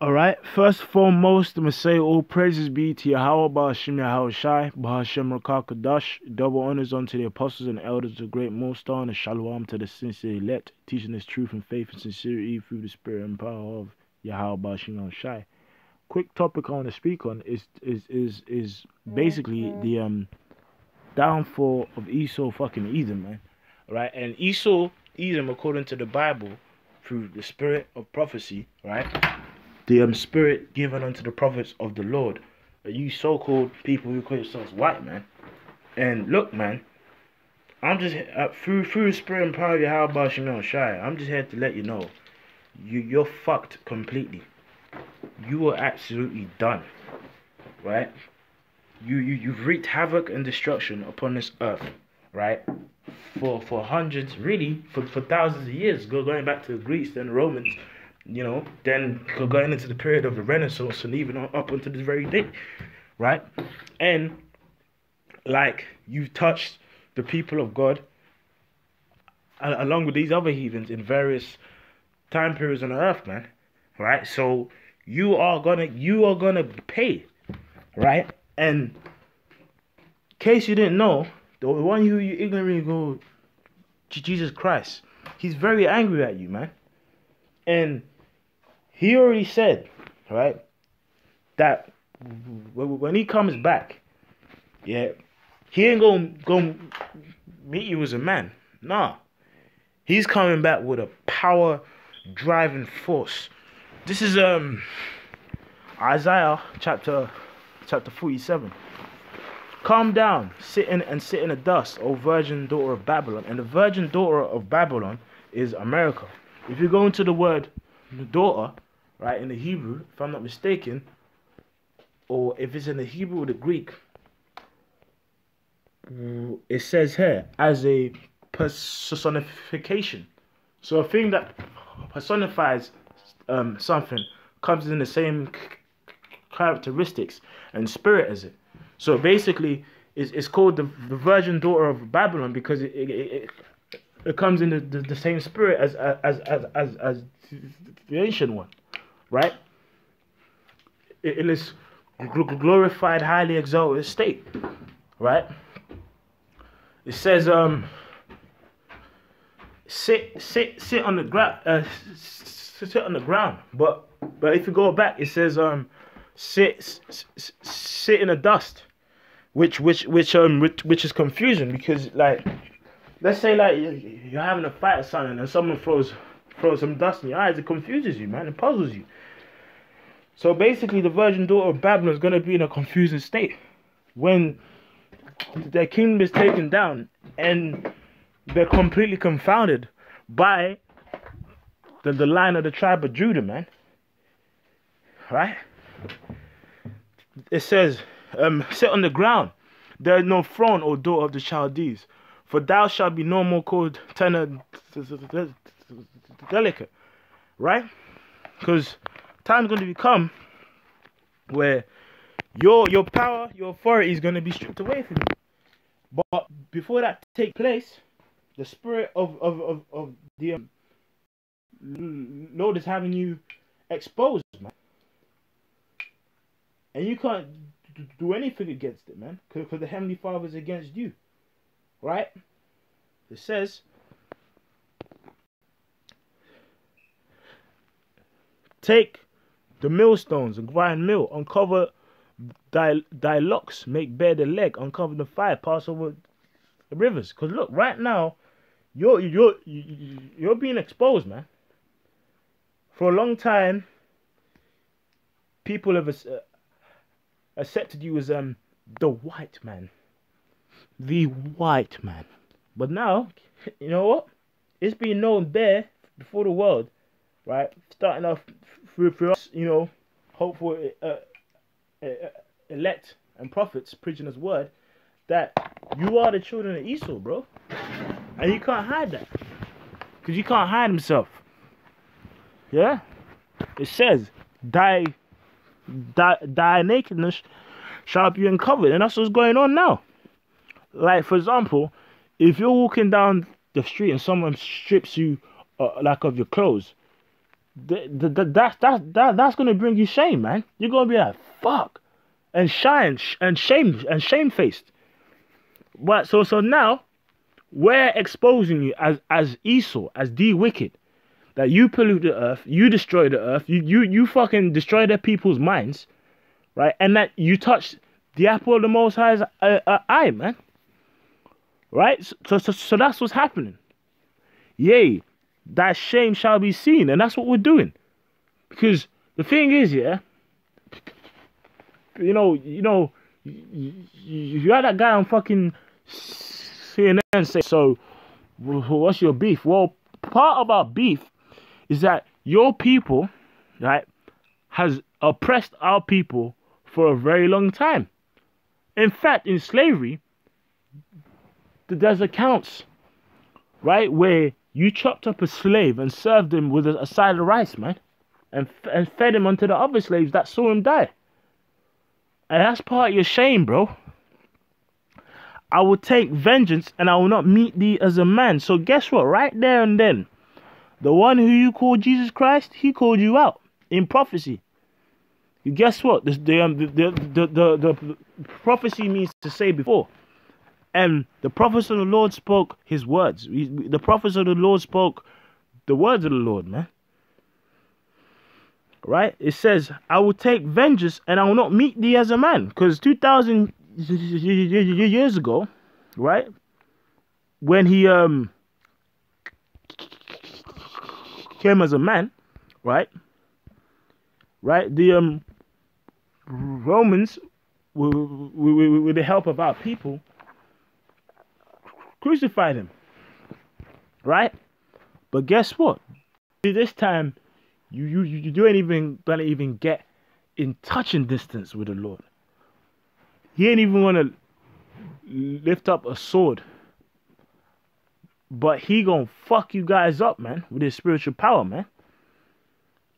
Alright, first and foremost, I'm to say all praises be to Yahweh, Bahashim Yahweh Shai, Bahashim Rakakadash, double honors unto the apostles and elders of the great millstone, and shalom to the sincere elect, teaching this truth and faith and sincerity through the spirit and power of Yahweh, Bahashim Yahweh Shai. Quick topic I want to speak on is is is is basically the um downfall of Esau fucking Edom, man. Right? And Esau, Edom, according to the Bible, through the spirit of prophecy, right? The um, spirit given unto the prophets of the Lord. You so-called people who call yourselves white, man. And look, man, I'm just uh, through through spirit and power of your about Shemel Shai. I'm just here to let you know, you you're fucked completely. You are absolutely done, right? You you you've wreaked havoc and destruction upon this earth, right? For for hundreds, really, for for thousands of years, go going back to the Greeks and the Romans you know, then going into the period of the Renaissance and even up until this very day, right? And like you've touched the people of God along with these other heathens in various time periods on earth, man, right? So you are gonna you are gonna pay, right? And case you didn't know, the one who you ignorantly go, Jesus Christ, he's very angry at you, man. And he already said, right, that when he comes back, yeah, he ain't gonna go meet you as a man. Nah, he's coming back with a power driving force. This is um Isaiah chapter chapter 47. Calm down, sit in and sit in the dust, O virgin daughter of Babylon. And the virgin daughter of Babylon is America. If you go into the word daughter, right, in the Hebrew, if I'm not mistaken, or if it's in the Hebrew or the Greek, it says here as a personification. So a thing that personifies um, something comes in the same characteristics and spirit as it. So basically, it's, it's called the, the virgin daughter of Babylon because it, it, it, it comes in the, the, the, same spirit as, as, as, as, as the ancient one right? In this glorified, highly exalted state, right? It says, um, sit, sit, sit on the ground, uh, sit on the ground. But, but if you go back, it says, um, sit, sit in the dust, which, which, which, um, which, which is confusion because, like, let's say, like, you're having a fight or something, and someone throws, throws some dust in your eyes. It confuses you, man. It puzzles you. So basically, the virgin daughter of Babylon is going to be in a confusing state when their kingdom is taken down and they're completely confounded by the, the line of the tribe of Judah, man. Right? It says, um, sit on the ground. There is no throne, O daughter of the Chaldees, for thou shalt be no more called Tena delicate. Right? Because time's going to become where your your power, your authority is going to be stripped away from you. But before that take place, the spirit of of of, of the um, Lord is having you exposed, man, and you can't do anything against it, man, because the heavenly Father is against you, right? It says take the millstones and grind mill, uncover thy, thy locks, make bare the leg, uncover the fire, pass over the rivers. Because look, right now, you're, you're, you're being exposed, man. For a long time, people have uh, accepted you as um the white man. The white man. But now, you know what? It's being known there before the world, right? Starting off for, for us, you know, hopeful uh, uh, uh, elect and prophets preaching His word, that you are the children of Esau, bro, and you can't hide that, cause you can't hide himself. Yeah, it says, "Die, die, die nakedness shall be uncovered," and that's what's going on now. Like for example, if you're walking down the street and someone strips you uh, like of your clothes, th- th- th- that's that, that's gonna bring you shame, man. You're gonna be like fuck, and shine sh- and shame and shamefaced. But so so now, we're exposing you as as Esau, as the wicked, that you pollute the earth, you destroy the earth, you you you fucking destroy their people's minds, right? And that you touch the apple of the Most High's uh, uh, eye, man. Right? So, so so that's what's happening. Yay, that shame shall be seen, and that's what we're doing. Because the thing is, yeah, you know, you know, you, you had that guy on fucking CNN say, so what's your beef? Well, part of our beef is that your people, right, has oppressed our people for a very long time. In fact, in slavery, there's accounts, right, where you chopped up a slave and served him with a, a side of rice, man, and and fed him onto the other slaves that saw him die. And that's part of your shame, bro. I will take vengeance and I will not meet thee as a man. So guess what? Right there and then, the one who you call Jesus Christ, he called you out in prophecy. Guess what? The the, um, the, the, the, the prophecy means to say before. And the prophets of the Lord spoke his words. The prophets of the Lord spoke the words of the Lord, man. Right? It says, I will take vengeance and I will not meet thee as a man. Because 2,000 years ago, right? When he um came as a man, right? Right? The um Romans, with, the help of our people, crucified him. Right? But guess what? This time, you you you don't even gonna even get in touching distance with the Lord. He ain't even gonna lift up a sword. But he gonna fuck you guys up, man, with his spiritual power, man.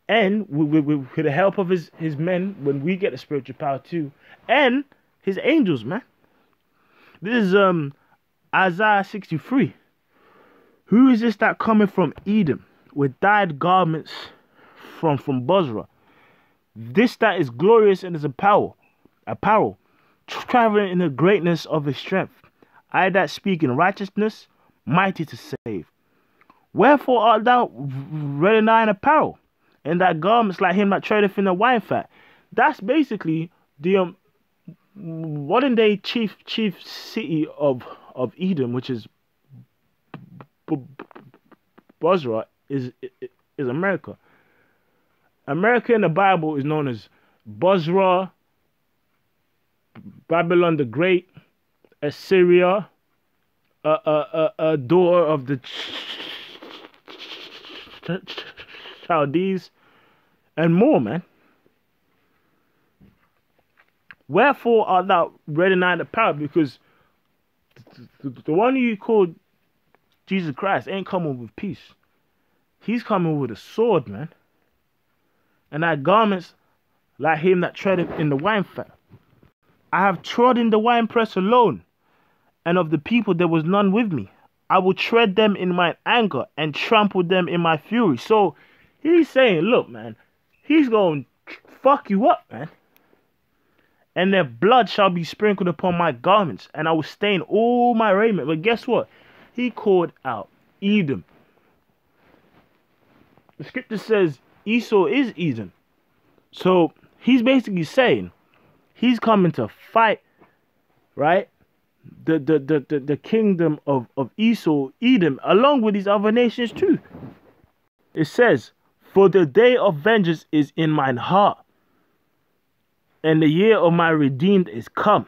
And with, with, with the help of his, his men, when we get the spiritual power too, and his angels, man. This is um Isaiah 63. Who is this that cometh from Edom with dyed garments from from Bozrah? This that is glorious and in his apparel, apparel, traveling in the greatness of his strength. I that speak in righteousness, mighty to save. Wherefore art thou red in apparel, and thy garments like him that treadeth in the wine fat? That's basically the um, modern day chief chief city of of Edom, which is Bozrah, is is America. America in the Bible is known as Bozrah, Babylon the Great, Assyria, a uh, uh, door of the Chaldees, and more, man. Wherefore art thou ready now the power? Because the, the, one you called Jesus Christ ain't coming with peace. He's coming with a sword, man. And thy garments like him that treadeth in the wine fat. I have trodden the winepress alone, and of the people there was none with me. I will tread them in my anger and trample them in my fury. So he's saying, look, man, he's going to fuck you up, man. And their blood shall be sprinkled upon my garments, and I will stain all my raiment. But guess what? He called out Edom. The scripture says Esau is Edom. So he's basically saying he's coming to fight, right? The the the the, the kingdom of, of Esau, Edom, along with these other nations too. It says, For the day of vengeance is in mine heart, and the year of my redeemed is come.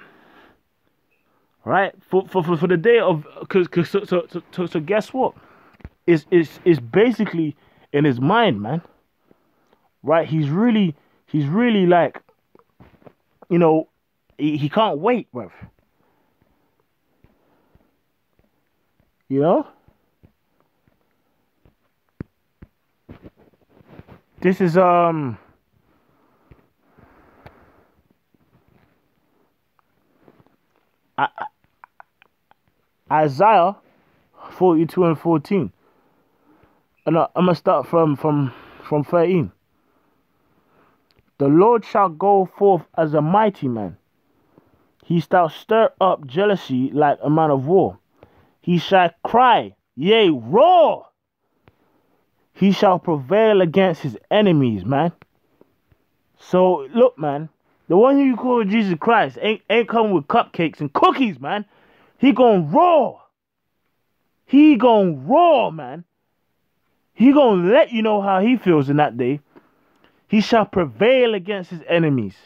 Right? For for, for, for the day of cause, cause so, so, so, so guess what? Is is is basically in his mind, man. Right? He's really he's really like you know, he, he can't wait, bro. You know? This is um Isaiah 42 and 14. And I, I'm gonna start from from from 13. The Lord shall go forth as a mighty man. He shall stir up jealousy like a man of war. He shall cry, yea, roar. He shall prevail against his enemies, man. So look, man, the one who you call Jesus Christ ain't ain't coming with cupcakes and cookies, man. He gonna roar. He gonna roar, man. He gonna let you know how he feels in that day. He shall prevail against his enemies.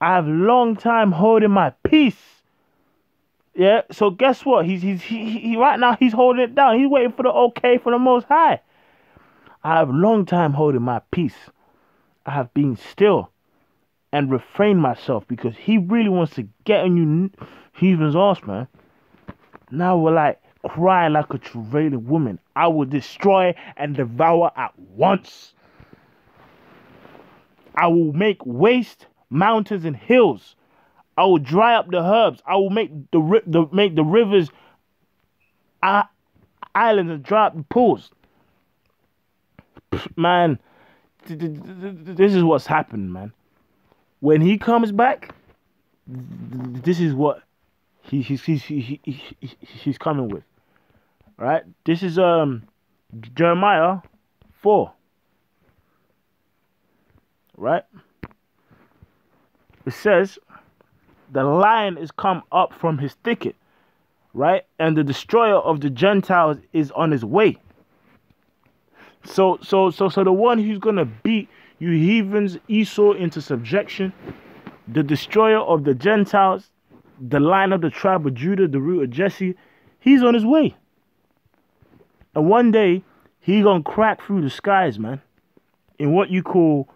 I have long time holding my peace. Yeah, so guess what? He's he's he, he right now he's holding it down. He's waiting for the okay for the most high. I have long time holding my peace. I have been still and refrained myself because he really wants to get on you heathens ass, man. Now will I cry like a travailing woman. I will destroy and devour at once. I will make waste mountains and hills. I will dry up the herbs. I will make the, the make the rivers uh, islands and dry up the pools. Man, this is what's happened, man. When he comes back, this is what he, he's, he's, he, he, he's coming with. Right? This is um Jeremiah 4. Right? It says, The lion is come up from his thicket, right? And the destroyer of the Gentiles is on his way. So so so so the one who's gonna beat you heathens Esau into subjection, the destroyer of the Gentiles, the line of the tribe of Judah, the root of Jesse, he's on his way. And one day he gonna crack through the skies, man, in what you call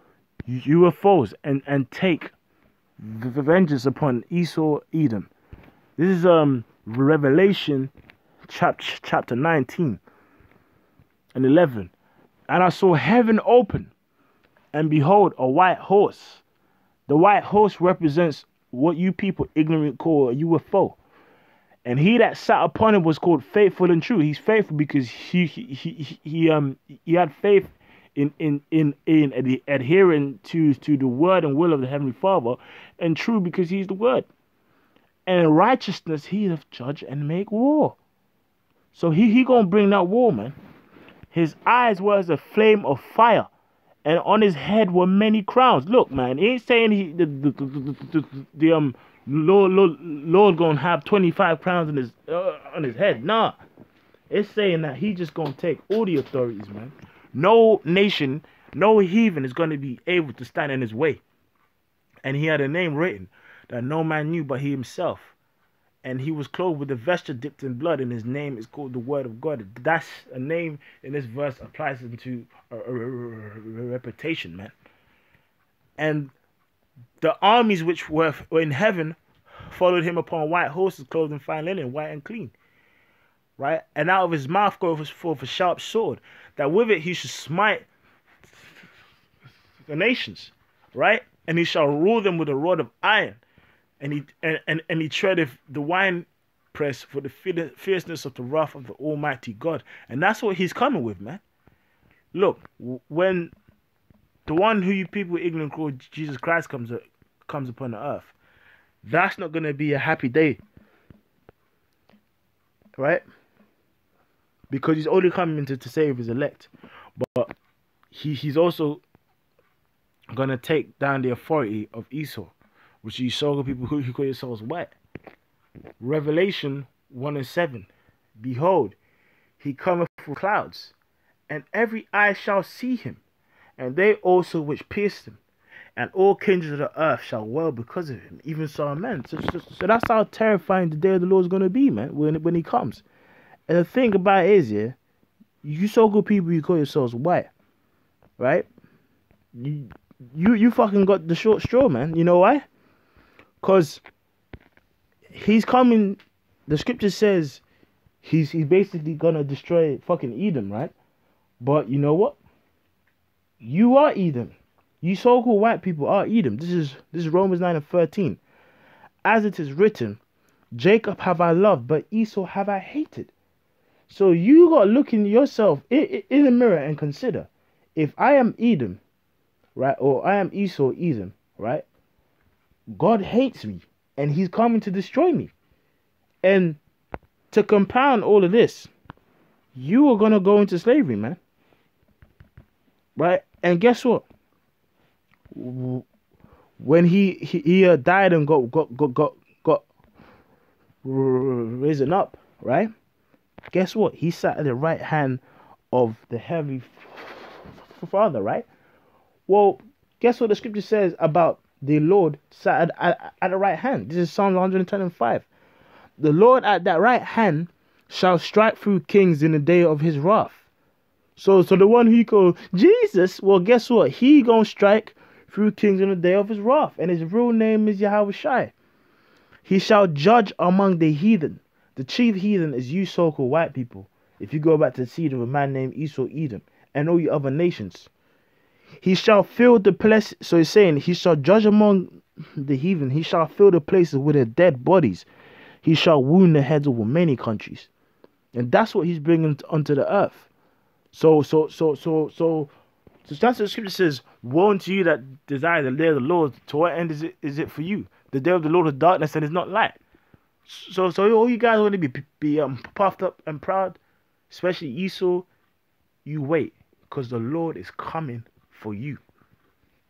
UFOs and and take vengeance upon Esau, Edom. This is um Revelation chapter chapter 19 and 11. And I saw heaven open, and behold, a white horse. The white horse represents what you people ignorant call a UFO. And he that sat upon it was called faithful and true. He's faithful because he he he, he um he had faith in in in in adhering to to the word and will of the heavenly Father, and true because he's the word. And in righteousness he doth judge and make war. So he he gonna bring that war, man. His eyes were as a flame of fire, and on his head were many crowns. Look, man, he ain't saying he the the, the, the, the um Lord, Lord Lord gonna have twenty five crowns on his uh, on his head. Nah, it's saying that he just gonna take all the authorities, man. No nation, no heathen is gonna be able to stand in his way. And he had a name written that no man knew but he himself and he was clothed with a vesture dipped in blood, and his name is called the Word of God. That's a name in this verse applies into a, a, a, reputation, man. And the armies which were, were in heaven followed him upon white horses, clothed in fine linen, white and clean. Right? And out of his mouth goeth forth a sharp sword, that with it he should smite the nations. Right? And he shall rule them with a rod of iron and he and, and, and he treadeth the wine press for the fierceness of the wrath of the Almighty God. And that's what he's coming with, man. Look, when the one who you people ignorant call Jesus Christ comes uh, comes upon the earth, that's not gonna be a happy day. Right? Because he's only coming to, to save his elect. But he, he's also gonna take down the authority of Esau which you saw people who, who call yourselves what? Revelation 1 and 7. Behold, he cometh with clouds, and every eye shall see him, and they also which pierced him, and all kindreds of the earth shall well because of him, even so men. So, so, so that's how terrifying the day of the Lord is going to be, man, when, when he comes. And the thing about it is, yeah, you so-called people, you call yourselves white, right? You, you, you fucking got the short straw, man. You know why? Because he's coming, the scripture says he's he's basically gonna destroy fucking Edom, right? But you know what? You are Edom. You so-called white people are Edom. This is this is Romans 9 and 13. As it is written, Jacob have I loved, but Esau have I hated. So you got to look in yourself in, in the mirror and consider if I am Edom, right, or I am Esau, Edom, right, God hates me and he's coming to destroy me. And to compound all of this, you are going to go into slavery, man. Right? And guess what? When he he, he uh, died and got got got got got risen up, right? Guess what? He sat at the right hand of the heavenly Father, right? Well, guess what the scripture says about the Lord sat at, at, at the right hand. This is Psalm 110 The Lord at that right hand shall strike through kings in the day of his wrath. So, so the one who called Jesus, well, guess what? He gonna strike through kings in the day of his wrath, and his real name is Yahweh Shai. He shall judge among the heathen. The chief heathen is you so-called white people. If you go back to the seed of a man named Esau Edom, and all your other nations, he shall fill the place. So he's saying, He shall judge among the heathen. He shall fill the places with their dead bodies. He shall wound the heads of many countries. And that's what he's bringing onto the earth. So, so, so, so, so, so that's what the scripture says, Woe unto you that desire the day of the Lord. To what end is it, is it for you? The day of the Lord is darkness and is not light. So, so all you guys want to be, be um, puffed up and proud, especially Esau, you wait because the Lord is coming for you.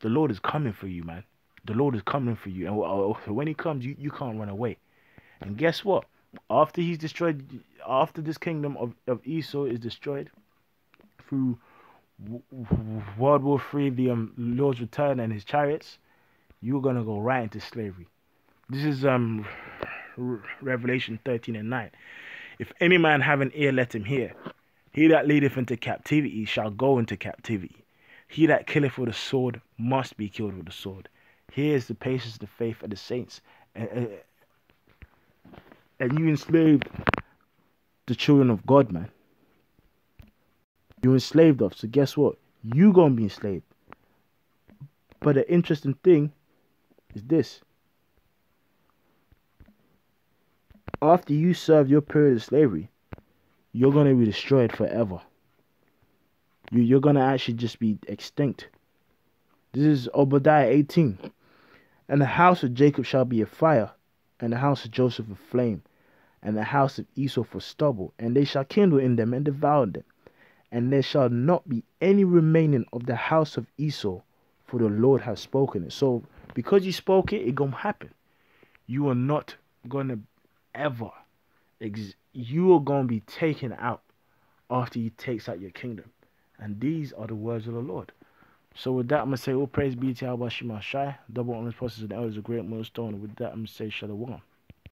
The Lord is coming for you, man. The Lord is coming for you. And when he comes, you, you can't run away. And guess what? After he's destroyed, after this kingdom of, of Esau is destroyed through World War Three, the um, Lord's return and his chariots, you're gonna go right into slavery. This is um Revelation 13 and 9. If any man have an ear, let him hear. He that leadeth into captivity shall go into captivity. He that killeth with a sword must be killed with a sword. Here is the patience, the faith of the saints. And, and you enslaved the children of God, man. You enslaved us. So guess what? You gonna be enslaved. But the interesting thing is this. After you serve your period of slavery, you're gonna be destroyed forever. You, you're gonna actually just be extinct. This is Obadiah 18. And the house of Jacob shall be a fire, and the house of Joseph a flame, and the house of Esau for stubble, and they shall kindle in them and devour them. And there shall not be any remaining of the house of Esau, for the Lord has spoken it. So, because you spoke it, it gonna happen. You are not gonna ever, you are gonna be taken out after he takes out your kingdom. And these are the words of the Lord. So with that, I'm going to say, all praise be to Yahweh Shai, double honest process and elders, a great millstone. With that, I'm going to say, Shalom.